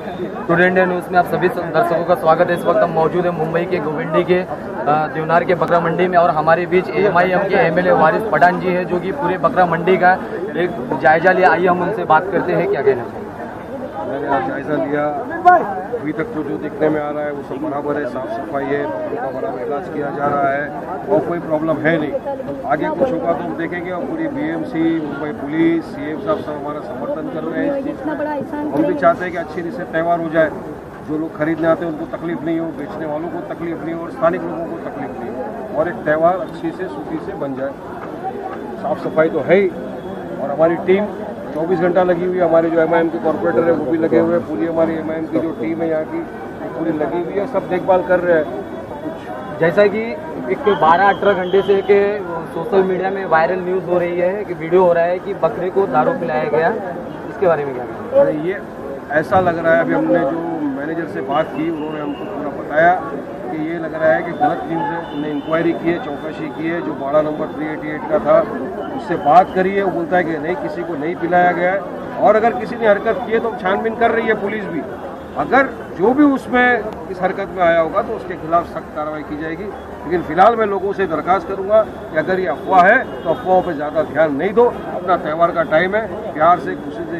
Today India news में आप सभी दर्शकों का स्वागत है। इस वक्त हम मौजूद है मुंबई के गोविंडी के दिवनार के बकरा मंडी में और हमारे बीच एम आई एम के एमएलए वारिस पठान जी है, जो कि पूरे बकरा मंडी का एक जायजा लिया आइए, हम उनसे बात करते हैं। क्या कहना चाहिए मैंने आज जायजा लिया। अभी तक तो जो दिखने में आ रहा है वो सब बराबर है साफ़ सफ़ाई है बकरों का बराबर इलाज किया जा रहा है और कोई प्रॉब्लम है नहीं। आगे कुछ होगा तो हम देखेंगे और पूरी बीएमसी मुंबई पुलिस सीएम साहब सब हमारा समर्थन कर रहे हैं। हम भी चाहते हैं कि अच्छी रीति से त्यौहार हो जाए। जो लोग खरीदने आते हैं उनको तकलीफ़ नहीं हो बेचने वालों को तकलीफ़ नहीं हो और स्थानिक लोगों को तकलीफ़ नहीं हो। और एक त्यौहार अच्छी से सुखी से बन जाए। साफ़ सफ़ाई तो है ही और हमारी टीम 24 घंटा लगी हुई है। हमारे जो एमआईएम के कॉरपोरेटर है वो भी लगे हुए हैं। पूरी हमारी एमआईएम की जो टीम है यहाँ की वो पूरी लगी हुई है। सब देखभाल कर रहे हैं। जैसा कि एक बारह अठारह घंटे से एक सोशल मीडिया में वायरल न्यूज़ हो रही है कि वीडियो हो रहा है कि बकरे को दारू पिलाया गया। इसके बारे में क्या ये ऐसा लग रहा है। अभी हमने जो मैनेजर से बात की उन्होंने हमको पूरा बताया। कि ये लग रहा है कि गलत न्यूज़ हमने इंक्वायरी की है, चौकसी की है, जो बाड़ा नंबर 388 का था, उससे बात करी है, वो बोलता है कि नहीं, किसी को नहीं पिलाया गया है। और अगर किसी ने हरकत की है तो छानबीन कर रही है पुलिस भी। अगर जो भी उसमें इस हरकत में आया होगा तो उसके खिलाफ सख्त कार्रवाई की जाएगी। लेकिन फ़िलहाल मैं लोगों से दरखास्त करूँगा कि अगर ये अफवाह है तो अफवाहों पर ज़्यादा ध्यान नहीं दो। अपना त्यौहार का टाइम है, प्यार से, खुशी से